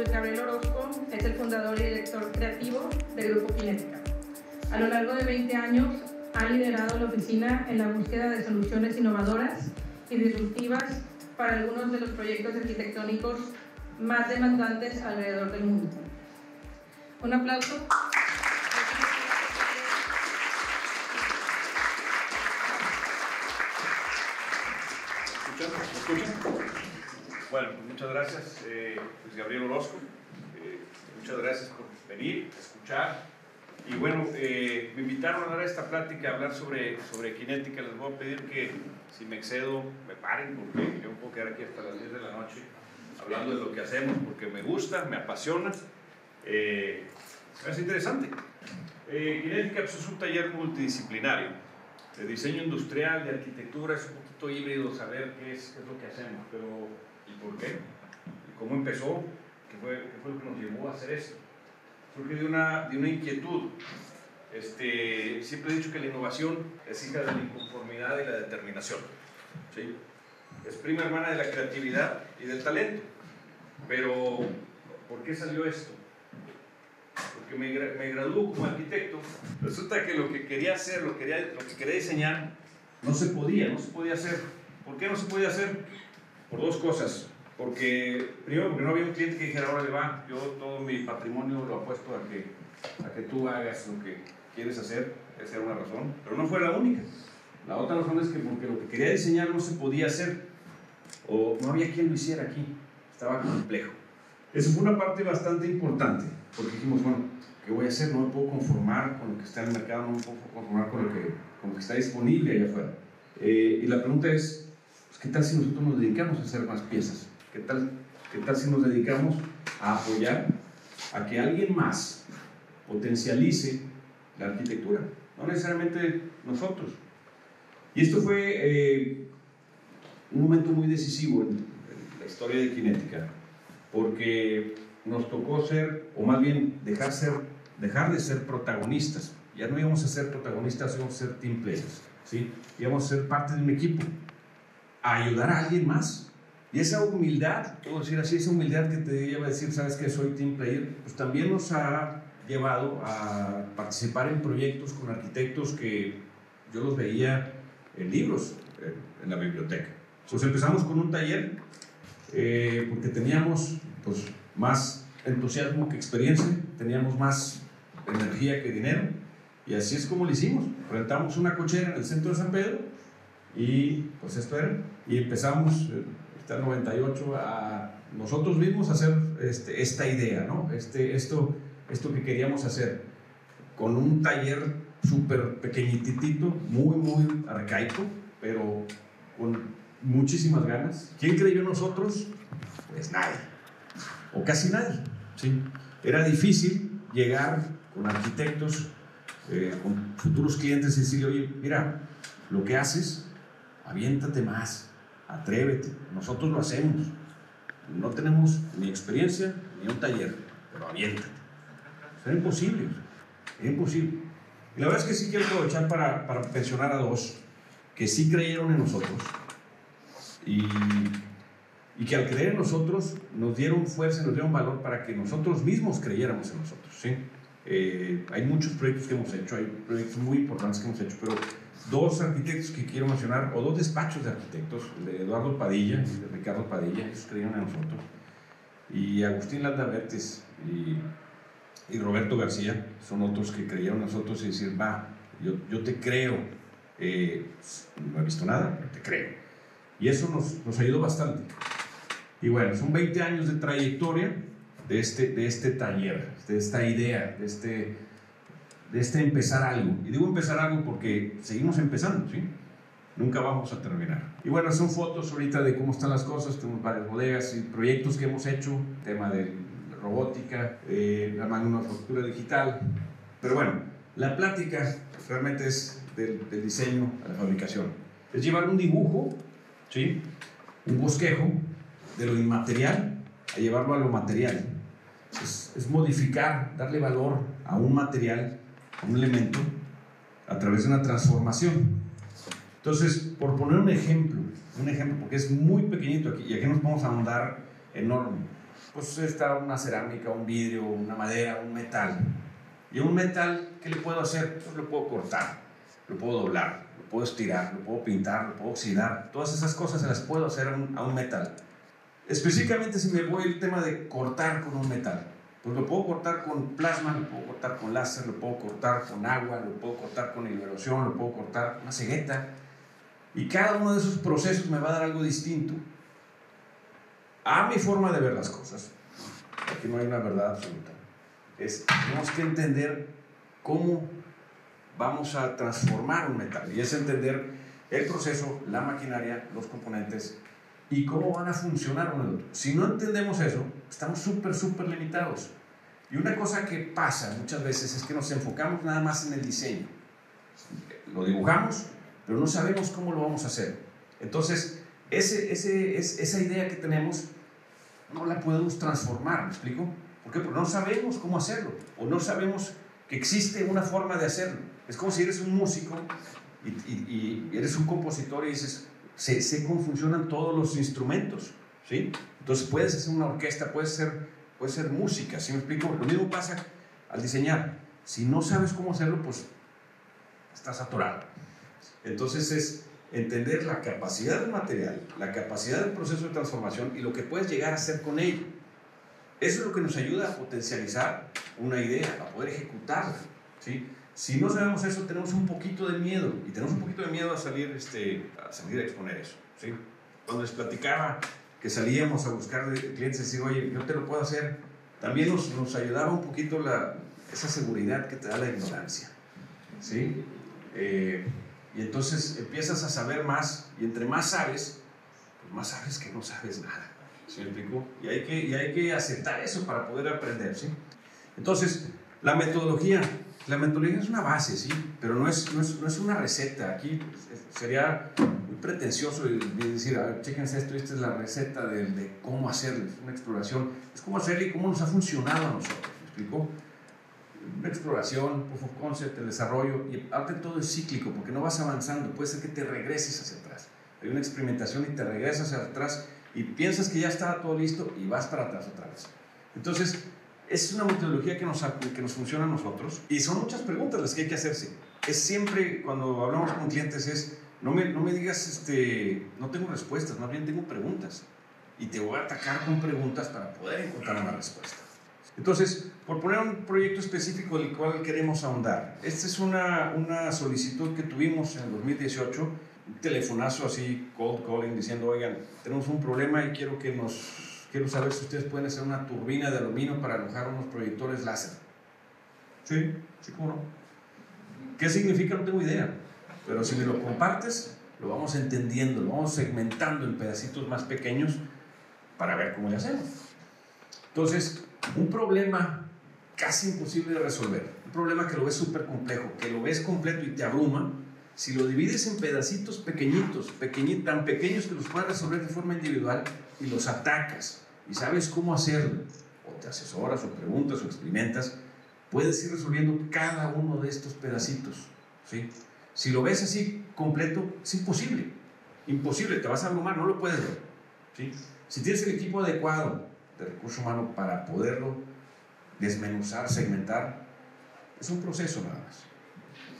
Luis Gabriel Orozco es el fundador y director creativo del Grupo Kinética. A lo largo de 20 años ha liderado la oficina en la búsqueda de soluciones innovadoras y disruptivas para algunos de los proyectos arquitectónicos más demandantes alrededor del mundo. Un aplauso. Bueno, pues muchas gracias, eh, Gabriel Orozco. Eh, muchas gracias por venir, escuchar. Y bueno, eh, me invitaron a dar esta plática, a hablar sobre, sobre cinética. Les voy a pedir que si me excedo, me paren, porque yo puedo quedar aquí hasta las 10 de la noche hablando de lo que hacemos, porque me gusta, me apasiona. Es interesante. Kinética pues, es un taller multidisciplinario de diseño industrial, de arquitectura, es un poquito híbrido saber qué es, qué es lo que hacemos, pero ¿y por qué? ¿Y ¿Cómo empezó? ¿Qué fue, ¿Qué fue lo que nos llevó a hacer esto? Surge de una, de una inquietud. Este, siempre he dicho que la innovación es hija de la inconformidad y la determinación. ¿sí? Es prima hermana de la creatividad y del talento. Pero, ¿por qué salió esto? Porque me, me graduó como arquitecto. Resulta que lo que quería hacer, lo, quería, lo que quería diseñar, no se podía, no se podía hacer. ¿Por qué no se podía hacer? Por dos cosas. Porque, primero, porque no había un cliente que dijera, ahora le va, yo todo mi patrimonio lo apuesto a que, a que tú hagas lo que quieres hacer. Esa era una razón. Pero no fue la única. La otra razón es que porque lo que quería diseñar no se podía hacer. O no había quien lo hiciera aquí. Estaba complejo. Esa fue una parte bastante importante. Porque dijimos, bueno, ¿qué voy a hacer? No me puedo conformar con lo que está en el mercado, no me puedo conformar con lo que, con lo que está disponible allá afuera. Eh, y la pregunta es, ¿qué tal si nosotros nos dedicamos a hacer más piezas? ¿Qué tal, ¿Qué tal si nos dedicamos a apoyar a que alguien más potencialice la arquitectura? No necesariamente nosotros. Y esto fue eh, un momento muy decisivo en, la historia de Kinética, porque nos tocó ser, o más bien dejar, ser, dejar de ser protagonistas. Ya no íbamos a ser protagonistas, íbamos a ser team players. ¿sí? Íbamos a ser parte de un equipo, a ayudar a alguien más. Y esa humildad, puedo decir así, esa humildad que te lleva a decir, sabes que soy team player, pues también nos ha llevado a participar en proyectos con arquitectos que yo los veía en libros, en la biblioteca. Pues empezamos con un taller eh, porque teníamos pues, más entusiasmo que experiencia, teníamos más energía que dinero y así es como lo hicimos. Rentamos una cochera en el centro de San Pedro y pues esto era. Y empezamos, eh, está el 98, a nosotros mismos hacer este, esta idea, ¿no? Este, esto, esto que queríamos hacer con un taller súper pequeñitito, muy, muy arcaico, pero con muchísimas ganas. ¿Quién creyó en nosotros? Pues nadie, o casi nadie. ¿sí? Era difícil llegar con arquitectos, eh, con futuros clientes y decirle, oye, mira, lo que haces, aviéntate más, atrévete, nosotros lo hacemos. No tenemos ni experiencia ni un taller, pero aviéntate. Era imposible, era imposible. Y la verdad es que sí quiero aprovechar para, para pensionar a dos que sí creyeron en nosotros y, y que al creer en nosotros nos dieron fuerza, nos dieron valor para que nosotros mismos creyéramos en nosotros. ¿sí? Eh, hay muchos proyectos que hemos hecho, hay proyectos muy importantes que hemos hecho, pero dos arquitectos que quiero mencionar, o dos despachos de arquitectos, el de Eduardo Padilla y de Ricardo Padilla, ellos creyeron en nosotros, y Agustín Landa Bertes y, y Roberto García son otros que creyeron en nosotros y decir, va, yo, yo te creo, eh, no he visto nada, pero te creo. Y eso nos, nos ayudó bastante. Y bueno, son 20 años de trayectoria de este, de este taller, de esta idea, de este, de este empezar algo. Y digo empezar algo porque seguimos empezando, ¿sí? Nunca vamos a terminar. Y bueno, son fotos ahorita de cómo están las cosas, tenemos varias bodegas y proyectos que hemos hecho, tema de robótica, eh, la manufactura digital. Pero bueno, la plática realmente es del, del diseño a la fabricación. Es llevar un dibujo, ¿sí? Un bosquejo de lo inmaterial a llevarlo a lo material. Es, es modificar, darle valor a un material, un elemento, a través de una transformación. Entonces, por poner un ejemplo, un ejemplo, porque es muy pequeñito aquí, y aquí nos vamos a ahondar enorme. pues está una cerámica, un vidrio, una madera, un metal. Y un metal, ¿qué le puedo hacer? Pues lo puedo cortar, lo puedo doblar, lo puedo estirar, lo puedo pintar, lo puedo oxidar. Todas esas cosas se las puedo hacer a un, a un metal. Específicamente si me voy al tema de cortar con un metal. Pues lo puedo cortar con plasma, lo puedo cortar con láser, lo puedo cortar con agua, lo puedo cortar con liberación, lo puedo cortar con una cegueta. Y cada uno de esos procesos me va a dar algo distinto a mi forma de ver las cosas. Aquí no hay una verdad absoluta. Es, tenemos que entender cómo vamos a transformar un metal. Y es entender el proceso, la maquinaria, los componentes y cómo van a funcionar uno otro. Si no entendemos eso, estamos súper, súper limitados. Y una cosa que pasa muchas veces es que nos enfocamos nada más en el diseño. Lo dibujamos, pero no sabemos cómo lo vamos a hacer. Entonces, ese, ese, esa idea que tenemos no la podemos transformar, ¿me explico? ¿Por? Porque no sabemos cómo hacerlo, o no sabemos que existe una forma de hacerlo. Es como si eres un músico y, y, eres un compositor y dices, sé, sé, cómo funcionan todos los instrumentos, ¿sí? Entonces puedes hacer una orquesta, puedes ser, puede ser música, ¿sí me explico? Lo mismo pasa al diseñar. Si no sabes cómo hacerlo, pues estás atorado. Entonces es entender la capacidad del material, la capacidad del proceso de transformación y lo que puedes llegar a hacer con ello. Eso es lo que nos ayuda a potencializar una idea, a poder ejecutarla. ¿sí? Si no sabemos eso, tenemos un poquito de miedo y tenemos un poquito de miedo a salir, este, a, salir a exponer eso. ¿sí? Cuando les platicaba que salíamos a buscar clientes y decir, oye, yo te lo puedo hacer, también nos, nos ayudaba un poquito la, esa seguridad que te da la ignorancia. ¿sí? Eh, y entonces empiezas a saber más, y entre más sabes, pues más sabes que no sabes nada. ¿Sí? Y hay, que, y hay que aceptar eso para poder aprender, ¿sí? Entonces, la metodología, la metodología es una base, ¿sí? Pero no es, no es, no es una receta. Aquí sería muy pretencioso decir, a ver, chéquense esto, esta es la receta de, de cómo hacerlo, es una exploración, es cómo hacerlo y cómo nos ha funcionado a nosotros, ¿me explico? una exploración, proof of concept, el desarrollo, y aparte todo es cíclico, porque no vas avanzando, puede ser que te regreses hacia atrás. Hay una experimentación y te regresas hacia atrás y piensas que ya está todo listo y vas para atrás otra vez. Entonces, es una metodología que nos, que nos funciona a nosotros y son muchas preguntas las que hay que hacerse. Es siempre, cuando hablamos con clientes, es, no me, no me digas, este, no tengo respuestas, más bien tengo preguntas. Y te voy a atacar con preguntas para poder encontrar una respuesta. Entonces, por poner un proyecto específico del cual queremos ahondar, esta es una, una solicitud que tuvimos en 2018, un telefonazo así, cold calling, diciendo, oigan, tenemos un problema y quiero que nos, quiero saber si ustedes pueden hacer una turbina de aluminio para alojar unos proyectores láser. Sí, sí, cómo no. ¿Qué significa? No tengo idea. Pero si me lo compartes, lo vamos entendiendo, lo vamos segmentando en pedacitos más pequeños para ver cómo le hacemos. Entonces, un problema casi imposible de resolver, un problema que lo ves súper complejo, que lo ves completo y te abruma, si lo divides en pedacitos pequeñitos, pequeñitos tan pequeños que los puedes resolver de forma individual y los atacas y sabes cómo hacerlo, o te asesoras o preguntas o experimentas, puedes ir resolviendo cada uno de estos pedacitos. ¿sí? Si lo ves así completo, es imposible. Imposible, te vas a abrumar, no lo puedes ver. ¿sí? Si tienes el equipo adecuado, de recurso humano para poderlo desmenuzar, segmentar, es un proceso nada más.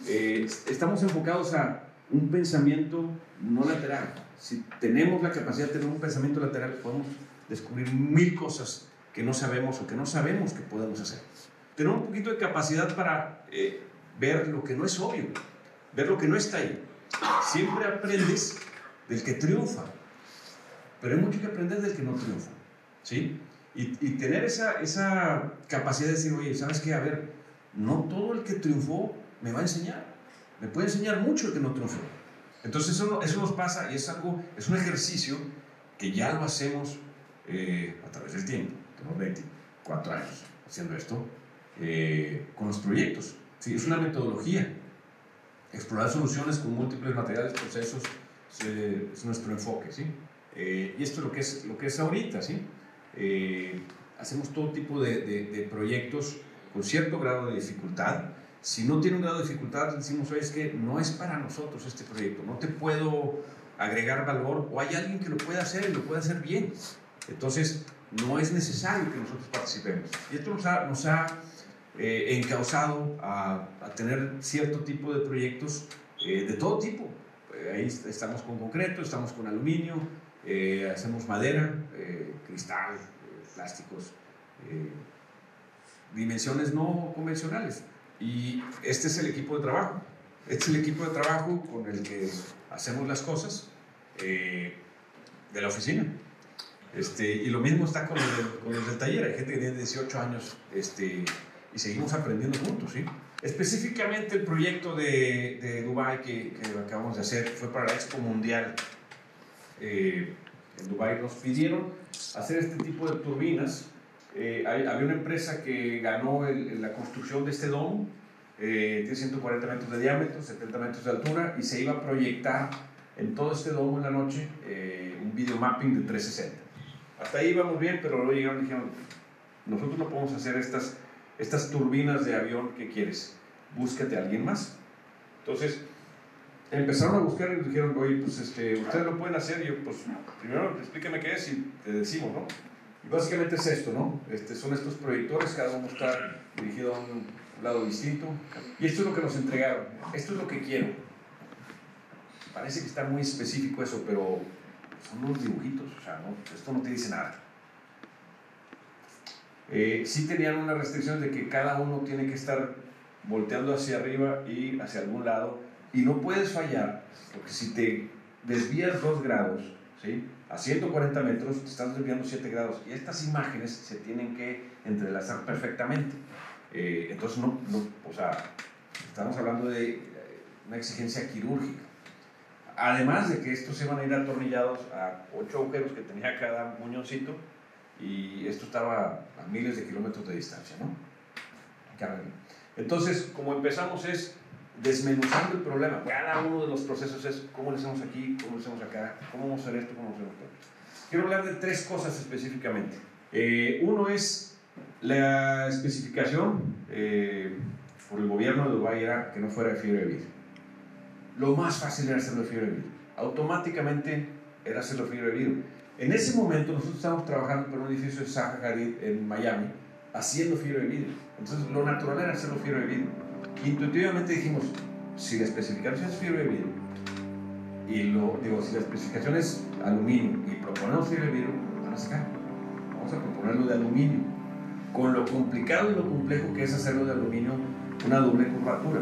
Eh, estamos enfocados a un pensamiento no lateral. Si tenemos la capacidad de tener un pensamiento lateral, podemos descubrir mil cosas que no sabemos o que no sabemos que podemos hacer. Tener un poquito de capacidad para eh, ver lo que no es obvio, ver lo que no está ahí. Siempre aprendes del que triunfa, pero hay mucho que aprender del que no triunfa. ¿sí? Y, tener esa, esa capacidad de decir, oye, ¿sabes qué? A ver, no todo el que triunfó me va a enseñar. Me puede enseñar mucho el que no triunfó. Entonces eso, eso nos pasa y es algo, es un ejercicio que ya lo hacemos eh, a través del tiempo. Tenemos 24 años haciendo esto eh, con los proyectos. ¿sí? Es una metodología. Explorar soluciones con múltiples materiales, procesos, es nuestro enfoque. ¿sí? Eh, y esto es lo que es, lo que es ahorita. ¿sí? Eh, hacemos todo tipo de, de, proyectos con cierto grado de dificultad. Si no tiene un grado de dificultad, decimos, oye, es que no es para nosotros este proyecto, no te puedo agregar valor o hay alguien que lo pueda hacer y lo puede hacer bien. Entonces, no es necesario que nosotros participemos. Y esto nos ha, nos ha eh, encauzado a, a, tener cierto tipo de proyectos eh, de todo tipo. Eh, ahí estamos con concreto, estamos con aluminio, eh, hacemos madera, eh, cristal, plásticos, dimensiones no convencionales. Y este es el equipo de trabajo. Este es el equipo de trabajo con el que hacemos las cosas de la oficina. Este, y lo mismo está con los, con del taller. Hay gente que tiene 18 años este, y seguimos aprendiendo juntos. ¿sí? Específicamente el proyecto de, de Dubái que, que, acabamos de hacer fue para la Expo Mundial. Eh, en Dubái nos pidieron hacer este tipo de turbinas. Eh, hay, había una empresa que ganó el, la construcción de este domo. Eh, tiene 140 metros de diámetro, 70 metros de altura y se iba a proyectar en todo este domo en la noche eh, un video mapping de 360. Hasta ahí íbamos bien, pero luego llegaron y dijeron, nosotros no podemos hacer estas estas turbinas de avión que quieres, búscate a alguien más. Entonces, empezaron a buscar y nos dijeron, oye, pues este, ustedes lo pueden hacer. Y yo, pues, primero explíqueme qué es y te decimos, ¿no? Y básicamente es esto, ¿no? Este, son estos proyectores, cada uno está dirigido a un lado distinto. Y esto es lo que nos entregaron. Esto es lo que quiero. Parece que está muy específico eso, pero son unos dibujitos, o sea, ¿no? esto no te dice nada. Eh, sí tenían una restricción de que cada uno tiene que estar volteando hacia arriba y hacia algún lado y no puedes fallar porque si te desvías 2 grados ¿sí? a 140 metros te estás desviando 7 grados y estas imágenes se tienen que entrelazar perfectamente eh, entonces no, no, o sea estamos hablando de una exigencia quirúrgica además de que estos van a ir atornillados a 8 agujeros que tenía cada muñoncito y esto estaba a miles de kilómetros de distancia, ¿no? Entonces, como empezamos es desmenuzando el problema. Cada uno de los procesos es cómo lo hacemos aquí, cómo lo hacemos acá, cómo vamos a hacer esto, cómo vamos a hacer esto. Quiero hablar de tres cosas específicamente. Eh, uno es la especificación eh, por el gobierno de Dubái era que no fuera de fibra de vidrio. Lo más fácil era hacerlo fibra. Automáticamente era hacerlo fibra. En ese momento nosotros estábamos trabajando por un edificio de en Miami, haciendo fibra. Entonces lo natural era hacerlo fibra. Intuitivamente dijimos, si la especificación es fibra y lo, digo, si la especificación es aluminio y proponemos fibra van a sacar. Vamos a proponerlo de aluminio. Con lo complicado y lo complejo que es hacerlo de aluminio, una doble curvatura